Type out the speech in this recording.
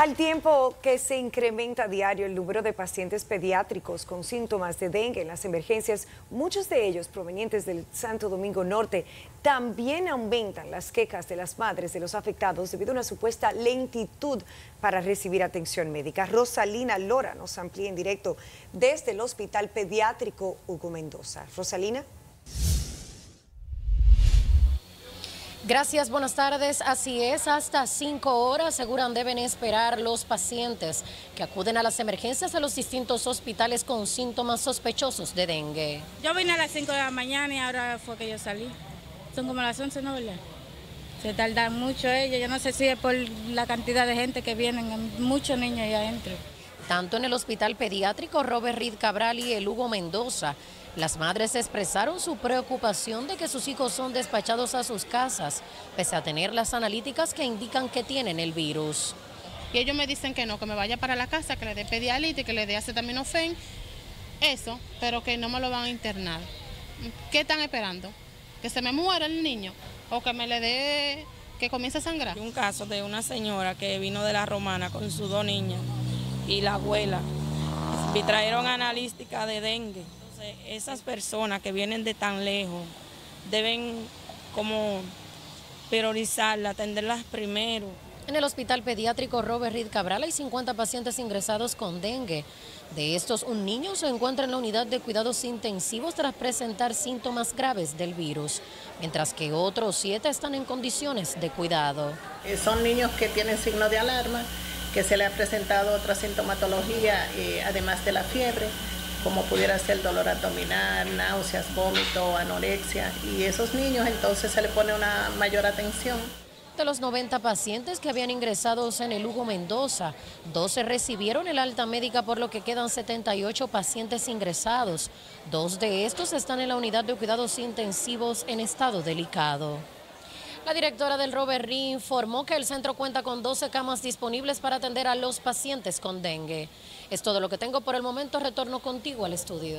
Al tiempo que se incrementa a diario el número de pacientes pediátricos con síntomas de dengue en las emergencias, muchos de ellos provenientes del Santo Domingo Norte, también aumentan las quejas de las madres de los afectados debido a una supuesta lentitud para recibir atención médica. Rosalina Lora nos amplía en directo desde el Hospital Pediátrico Hugo Mendoza. Rosalina. Gracias, buenas tardes. Así es, hasta cinco horas aseguran deben esperar los pacientes que acuden a las emergencias de los distintos hospitales con síntomas sospechosos de dengue. Yo vine a las 5 de la mañana y ahora fue que yo salí. Son como las 11, ¿no? ¿verdad? Se tardan mucho ellos. Yo no sé si es por la cantidad de gente que vienen, muchos niños ahí adentro. Tanto en el Hospital Pediátrico Robert Reed Cabral y el Hugo Mendoza, las madres expresaron su preocupación de que sus hijos son despachados a sus casas, pese a tener las analíticas que indican que tienen el virus. Y ellos me dicen que no, que me vaya para la casa, que le dé pedialitis, que le dé acetaminofén, eso, pero que no me lo van a internar. ¿Qué están esperando? ¿Que se me muera el niño? ¿O que me le dé, que comience a sangrar? Un caso de una señora que vino de la romana con sus dos niñas y la abuela. Y trajeron analística de dengue esas personas que vienen de tan lejos deben como priorizarla, atenderlas primero. En el Hospital Pediátrico Robert Reed Cabral hay 50 pacientes ingresados con dengue. De estos, un niño se encuentra en la unidad de cuidados intensivos tras presentar síntomas graves del virus, mientras que otros siete están en condiciones de cuidado. Eh, son niños que tienen signo de alarma, que se le ha presentado otra sintomatología, eh, además de la fiebre como pudiera ser dolor abdominal, náuseas, vómito, anorexia, y esos niños entonces se le pone una mayor atención. De los 90 pacientes que habían ingresado en el Hugo Mendoza, 12 recibieron el alta médica por lo que quedan 78 pacientes ingresados. Dos de estos están en la unidad de cuidados intensivos en estado delicado. La directora del Robert Rí informó que el centro cuenta con 12 camas disponibles para atender a los pacientes con dengue. Es todo lo que tengo por el momento. Retorno contigo al estudio.